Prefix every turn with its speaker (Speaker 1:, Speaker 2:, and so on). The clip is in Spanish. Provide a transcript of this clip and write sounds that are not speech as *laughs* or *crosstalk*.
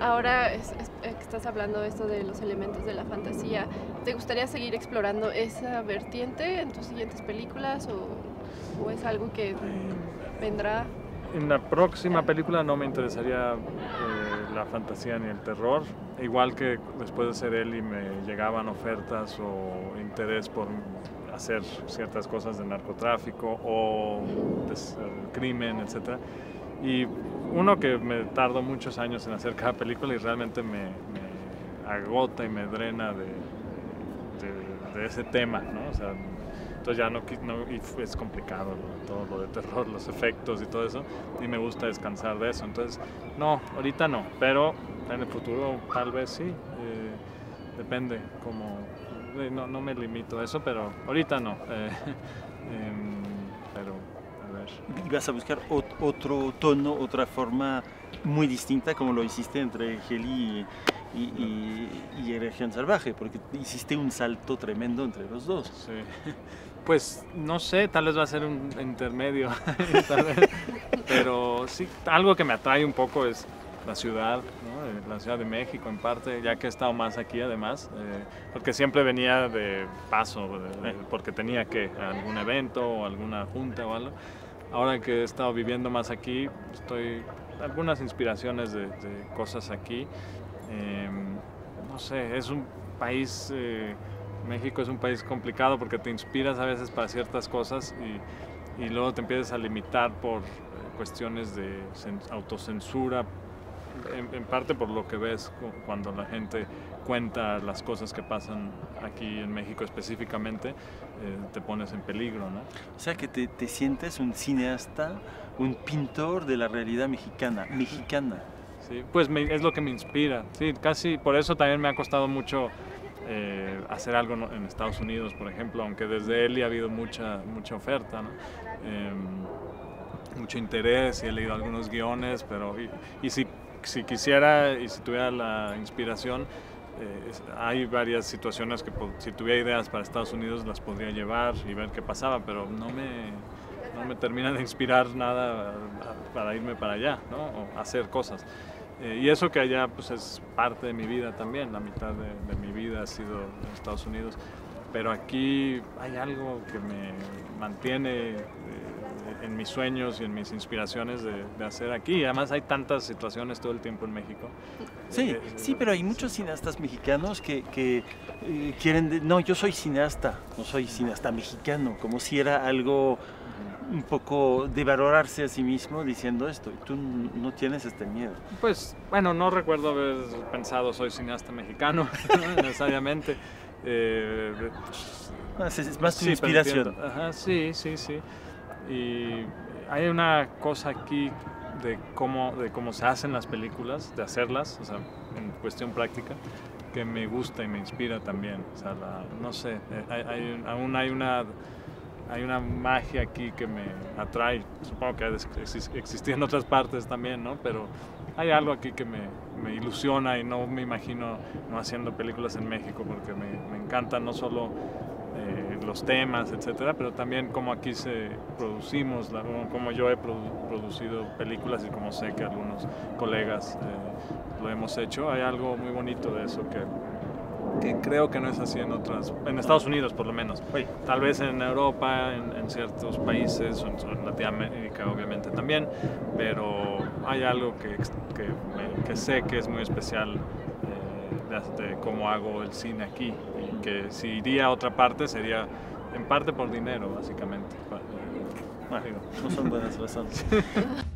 Speaker 1: ahora es, que estás hablando de esto de los elementos de la fantasía, ¿te gustaría seguir explorando esa vertiente en tus siguientes películas o, es algo que vendrá?
Speaker 2: En la próxima película no me interesaría eh, la fantasía ni el terror, igual que después de ser él y me llegaban ofertas o interés por hacer ciertas cosas de narcotráfico o de crimen, etc. Y uno que me tardó muchos años en hacer cada película y realmente me, agota y me drena de, ese tema, ¿no? O sea, entonces ya no, no y es complicado todo lo de terror, los efectos y todo eso, y me gusta descansar de eso. Entonces, no, ahorita no, pero en el futuro tal vez sí, eh, depende, como no, no, me limito a eso, pero ahorita no. Eh, *laughs* em.
Speaker 3: ¿Y vas a buscar otro tono, otra forma muy distinta como lo hiciste entre Heli y, y, y, Región Salvaje? Porque hiciste un salto tremendo entre los dos.
Speaker 2: Sí. Pues no sé, tal vez va a ser un intermedio, *laughs* pero sí, algo que me atrae un poco es la ciudad, ¿no? la Ciudad de México en parte, ya que he estado más aquí además, eh, porque siempre venía de paso, porque tenía que algún evento o alguna junta o algo. Ahora que he estado viviendo más aquí, estoy algunas inspiraciones de, cosas aquí. Em, no sé, es un país, eh, México es un país complicado porque te inspiras a veces para ciertas cosas y, y luego te empiezas a limitar por eh, cuestiones de autocensura en, parte por lo que ves cuando la gente cuenta las cosas que pasan aquí en México específicamente, eh, te pones en peligro, ¿no?
Speaker 3: O sea que te, te, sientes un cineasta, un pintor de la realidad mexicana, mexicana.
Speaker 2: Sí, pues es lo que me inspira, sí, casi por eso también me ha costado mucho eh, hacer algo en Estados Unidos, por ejemplo, aunque desde él ha habido mucha, mucha oferta, ¿no? Em, mucho interés y he leído algunos guiones, pero y, y si si quisiera y si tuviera la inspiración, eh, hay varias situaciones que si tuviera ideas para Estados Unidos las podría llevar y ver qué pasaba, pero no me, no me termina de inspirar nada para irme para allá, ¿no? o hacer cosas. Eh, y eso que allá pues es parte de mi vida también, la mitad de, mi vida ha sido en Estados Unidos, pero aquí hay algo que me mantiene... Eh, en mis sueños y en mis inspiraciones de, hacer aquí. Además hay tantas situaciones todo el tiempo en México.
Speaker 3: Sí, eh, sí, pero hay muchos cineastas mexicanos que, que eh, quieren, no, yo soy cineasta, no soy cineasta mexicano, como si era algo un poco de valorarse a sí mismo diciendo esto, y tú no tienes este miedo.
Speaker 2: Pues bueno, no recuerdo haber pensado soy cineasta mexicano *laughs* necesariamente. Eh,
Speaker 3: es más tu inspiración.
Speaker 2: sí, sí, sí. Y hay una cosa aquí de cómo, de cómo se hacen las películas, de hacerlas, o sea, en cuestión práctica, que me gusta y me inspira también. O sea, no sé, eh, aún hay una, hay una magia aquí que me atrae. Supongo que existía en otras partes también, ¿no? Pero hay algo aquí que me, me, ilusiona y no me imagino no haciendo películas en México porque me, me encanta no solo eh, los temas, etcétera, pero también como aquí se producimos, como yo he producido películas y como sé que algunos colegas eh, lo hemos hecho, hay algo muy bonito de eso que, que creo que no es así en otras, en Estados Unidos por lo menos, tal vez en Europa, en, ciertos países, en, Latinoamérica obviamente también, pero hay algo que, que, que sé que es muy especial de, cómo hago el cine aquí. Y que si iría a otra parte sería en parte por dinero, básicamente.
Speaker 3: no son buenas razones. *laughs*